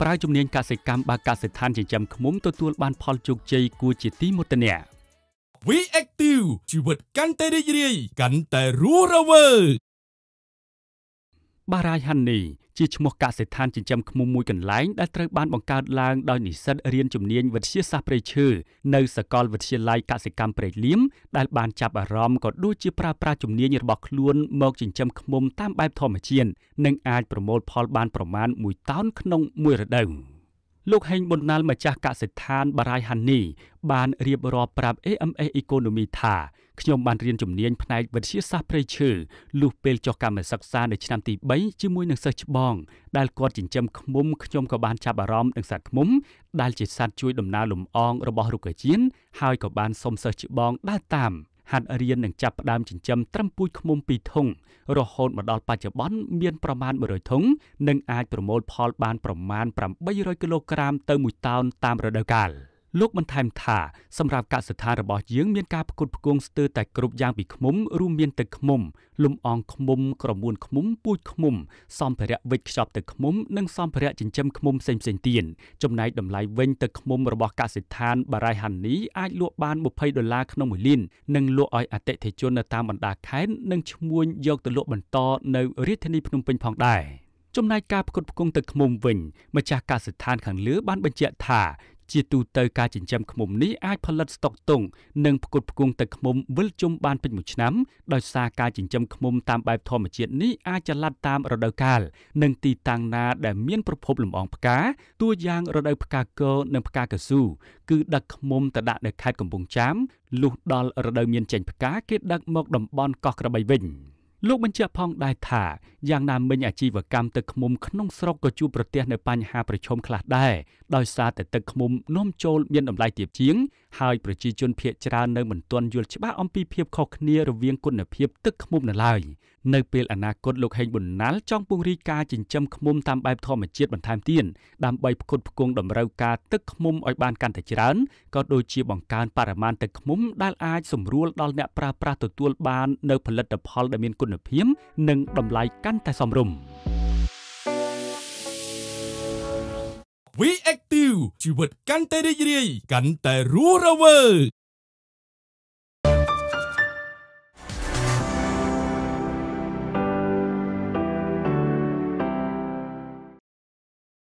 ប្រើជំនាញកសិកម្មបើកសិដ្ឋានចិញ្ចឹមឃ្មុំទទួលបានផលជោគជ័យគួរជាទីមោទនៈ We Active ជីវិតកាន់តែរីករាយកាន់តែរស់រវើក បារាយហាន់នីជាឈ្មោះកសិដ្ឋានចិញ្ចឹមឃ្មុំមួយកន្លែងដែលត្រូវបានបង្កើតឡើងដោយនិស្សិតរៀនជំនាញវិទ្យាសាស្ត្រព្រៃឈើនៅសាកលវិទ្យាល័យកសិកម្មព្រៃលៀមដែលបានចាប់អារម្មណ៍ក៏ដូចជាប្រើប្រាស់ជំនាញរបស់ខ្លួនមកចិញ្ចឹមឃ្មុំតាមបែបធម្មជាតិនិងអាចប្រមូលផលបានប្រមាណ1តោនក្នុងមួយរដូវ លោកហេងប៊ុនណាល់ម្ចាស់កសិដ្ឋានបារាយហានីបានរៀបរាប់ប្រាប់ AMA Economy ថាខ្ញុំបានរៀនជំនាញផ្នែកវិទ្យាសាស្ត្រព្រៃឈើលុះពេលចុះកម្មសិក្សានៅឆ្នាំទី3ជាមួយនឹងសិស្សច្បងដែលគាត់ចិញ្ចឹមឃ្មុំខ្ញុំក៏បានចាប់អារម្មណ៍នឹងសត្វឃ្មុំដែលជាសត្វជួយដំណើរលំអងរបស់រុក្ខជាតិហើយក៏បានសុំសិស្សច្បងដើរតាម ហាត់រៀននឹងចាប់ផ្ដើមចិញ្ចឹមត្រឹមពូជឃ្មុំ2ធុងរហូតមកដល់បច្ចុប្បន្នមានប្រមាណ100ធុងនិងអាចប្រមូលផលបានប្រមាណ800គីឡូក្រាមទៅ1តោនតាមរដូវកាល។ លោកបន្ថែមថាសម្រាប់កសិដ្ឋានរបស់យើងមានការផ្គត់ផ្គង់ស្ទើរតែគ្រប់យ៉ាងពីឃ្មុំរួមមានទឹកឃ្មុំលំអងឃ្មុំក្រមួនឃ្មុំពូជឃ្មុំសម្ភារៈវេចខ្ចប់ទឹកឃ្មុំនិងសម្ភារៈចិញ្ចឹមឃ្មុំផ្សេងៗទៀតចំណែកតម្លៃវិញទឹកឃ្មុំរបស់កសិដ្ឋានបារាយហានីអាចលក់បាន20ដុល្លារក្នុងមួយលីននិងលក់ឲ្យអតិថិជននៅតាមបណ្ដាខេត្តនិងឈ្មួញយកទៅលក់បន្តនៅរាជធានីភ្នំពេញផងដែរចំណែកការផ្គត់ផ្គង់ទឹកឃ្មុំវិញម្ចាស់កសិដ្ឋានខាងលើបានបញ្ជាក់ថា ជាទូទៅការចិញ្ចឹមឃ្មុំនេះអាចផលិតស្តុកទុងនិងផ្គត់ផ្គង់ទឹកឃ្មុំវិលជុំបានពេញមួយឆ្នាំដោយសារការចិញ្ចឹមឃ្មុំតាមបែបធម្មជាតិនេះអាចចល័តតាមរដូវកាលនិងទីតាំងណាដែលមានប្រភពលំអងផ្កាតួយ៉ាងរដូវផ្កាកោនិងផ្កាកស៊ូគឺដឹកឃ្មុំទៅដាក់នៅខេត្តកំពង់ចាមលុះដល់រដូវមានចេញផ្កាគេដឹកមកតំបន់កោះក្របីវិញ។ លោកបញ្ជាក់ផងដែរថាយ៉ាងណាមិញអាជីវកម្មទឹកឃ្មុំក្នុងស្រុកក៏ជួបប្រទះនៅបញ្ហាប្រឈមខ្លះដែរដោយសារតែទឹកឃ្មុំនាំចូលមានតម្លៃទាបជាង ហើយប្រជាជនភៀសច្រើននៅមិនទាន់យល់ច្បាស់អំពីភាពខុសគ្នារវាងគុណភាពទឹកឃ្មុំនៅឡើយនៅពេលអនាគតលោកហេងប៊ុនណាល់ចង់ពង្រីកការចិញ្ចឹមឃ្មុំតាមបែបធម្មជាតិបន្ថែមទៀតដើម្បីផ្គត់ផ្គង់តម្រូវការទឹកឃ្មុំឲ្យបានកាន់តែច្រើនក៏ដូចជាបង្កើនបរិមាណទឹកឃ្មុំដែលអាចសម្រួលដល់អ្នកប្រើប្រាស់ទទួលបាននៅផលិតផលដែលមានគុណភាពនិងតម្លៃកាន់តែសមរម្យ We Active ជីវិតកាន់តែរីករាយកាន់តែរស់រវើក